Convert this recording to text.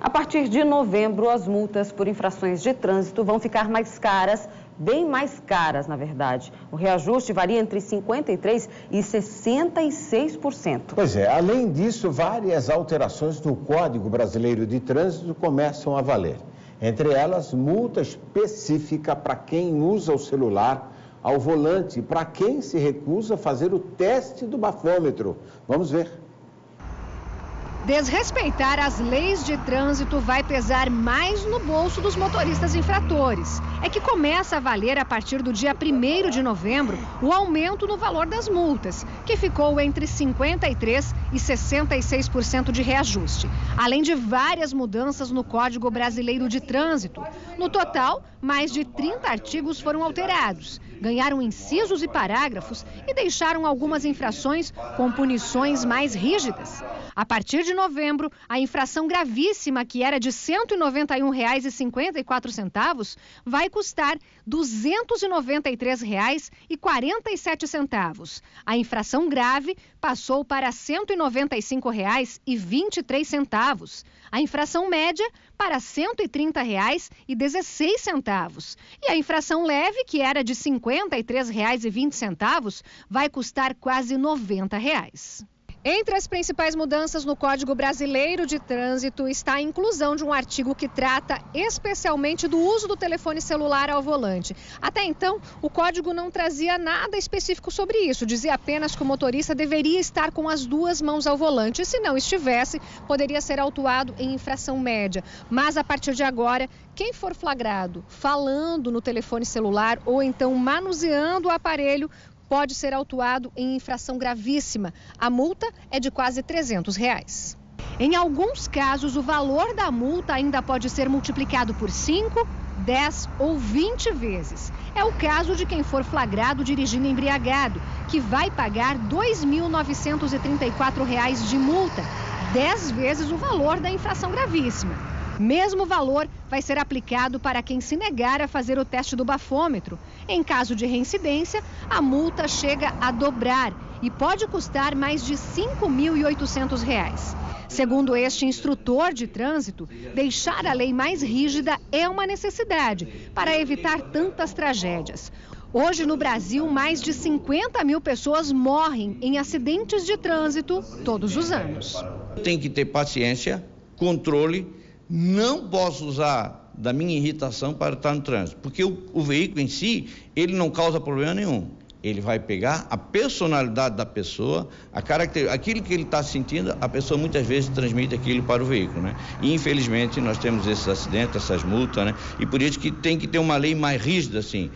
A partir de novembro, as multas por infrações de trânsito vão ficar mais caras, bem mais caras, na verdade. O reajuste varia entre 53% e 66%. Pois é, além disso, várias alterações no Código Brasileiro de Trânsito começam a valer. Entre elas, multa específica para quem usa o celular ao volante, para quem se recusa a fazer o teste do bafômetro. Vamos ver. Desrespeitar as leis de trânsito vai pesar mais no bolso dos motoristas infratores. É que começa a valer a partir do dia 1 de novembro o aumento no valor das multas, que ficou entre 53% e 66% de reajuste, além de várias mudanças no Código Brasileiro de Trânsito. No total, mais de 30 artigos foram alterados, ganharam incisos e parágrafos e deixaram algumas infrações com punições mais rígidas. A partir de novembro, a infração gravíssima, que era de R$ 191,54, vai custar R$ 293,47. A infração grave passou para R$ 195,23. A infração média para R$ 130,16. E a infração leve, que era de R$ 53,20, vai custar quase 90 reais. Entre as principais mudanças no Código Brasileiro de Trânsito está a inclusão de um artigo que trata especialmente do uso do telefone celular ao volante. Até então, o código não trazia nada específico sobre isso, dizia apenas que o motorista deveria estar com as duas mãos ao volante se não estivesse, poderia ser autuado em infração média. Mas a partir de agora, quem for flagrado falando no telefone celular ou então manuseando o aparelho pode ser autuado em infração gravíssima. A multa é de quase 300 reais. Em alguns casos, o valor da multa ainda pode ser multiplicado por 5, 10 ou 20 vezes. É o caso de quem for flagrado dirigindo embriagado, que vai pagar R$ 2.934 de multa, 10 vezes o valor da infração gravíssima. Mesmo valor vai ser aplicado para quem se negar a fazer o teste do bafômetro. Em caso de reincidência, a multa chega a dobrar e pode custar mais de R$ 5.800. Segundo este instrutor de trânsito, deixar a lei mais rígida é uma necessidade para evitar tantas tragédias. Hoje, no Brasil, mais de 50 mil pessoas morrem em acidentes de trânsito todos os anos. Tem que ter paciência, controle não posso usar da minha irritação para estar no trânsito, porque o, o veículo em si, ele não causa problema nenhum. Ele vai pegar a personalidade da pessoa, a caracter... aquilo que ele está sentindo, a pessoa muitas vezes transmite aquilo para o veículo, né? E infelizmente nós temos esses acidentes, essas multas, né? E por isso que tem que ter uma lei mais rígida, assim,